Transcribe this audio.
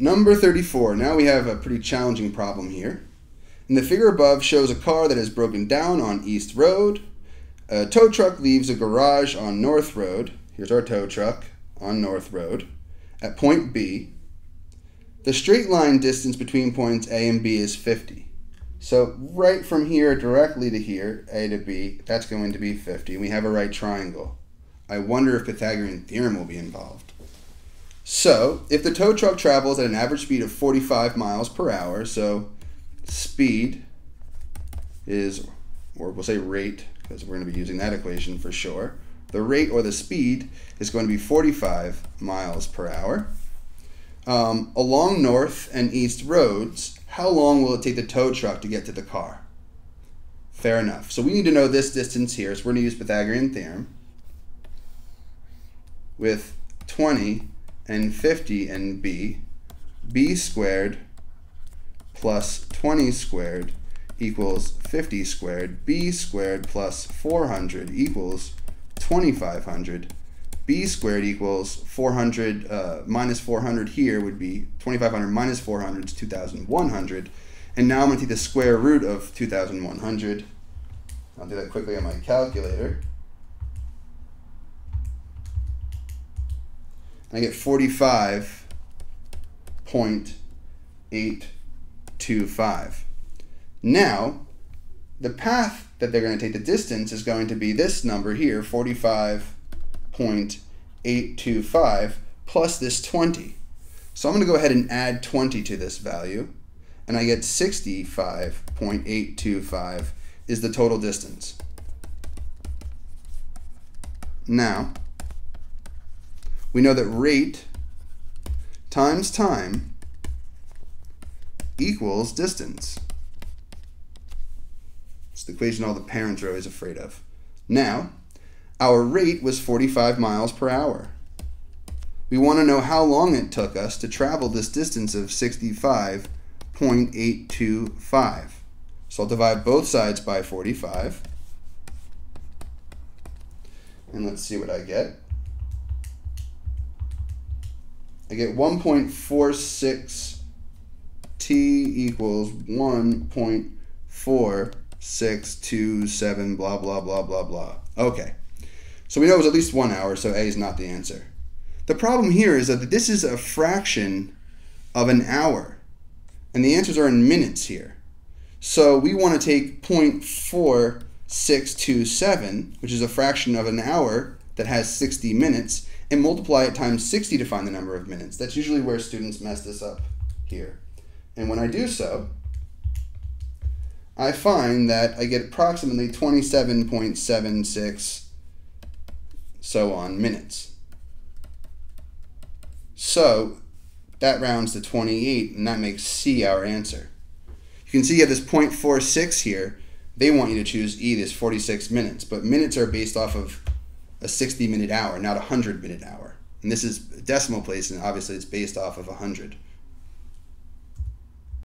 Number 34. Now we have a pretty challenging problem here. And the figure above shows a car that is broken down on East Road. A tow truck leaves a garage on North Road. Here's our tow truck on North Road at point B. The straight line distance between points A and B is 50. So right from here directly to here, A to B, that's going to be 50. We have a right triangle. I wonder if Pythagorean theorem will be involved. So, if the tow truck travels at an average speed of 45 miles per hour, so speed is, or we'll say rate, because we're going to be using that equation for sure. The rate or the speed is going to be 45 miles per hour. Um, along north and east roads, how long will it take the tow truck to get to the car? Fair enough. So we need to know this distance here. So we're going to use Pythagorean theorem with 20 and 50 in b, b squared plus 20 squared equals 50 squared, b squared plus 400 equals 2500, b squared equals 400 uh, minus 400 here would be 2500 minus 400 is 2100. And now I'm going to take the square root of 2100. I'll do that quickly on my calculator. I get 45.825. Now, the path that they're going to take the distance is going to be this number here, 45.825 plus this 20. So I'm going to go ahead and add 20 to this value, and I get 65.825 is the total distance. Now, we know that rate times time equals distance. It's the equation all the parents are always afraid of. Now, our rate was 45 miles per hour. We want to know how long it took us to travel this distance of 65.825. So I'll divide both sides by 45. And let's see what I get. I get 1.46 t equals 1.4627 blah blah blah blah blah. Okay. So we know it was at least one hour, so A is not the answer. The problem here is that this is a fraction of an hour, and the answers are in minutes here. So we want to take 0.4627, which is a fraction of an hour that has 60 minutes, and multiply it times 60 to find the number of minutes. That's usually where students mess this up here. And when I do so, I find that I get approximately 27.76 so on minutes. So that rounds to 28 and that makes C our answer. You can see you have this 0.46 here. They want you to choose E, this 46 minutes, but minutes are based off of a 60 minute hour, not a 100 minute hour. And this is decimal place, and obviously it's based off of 100.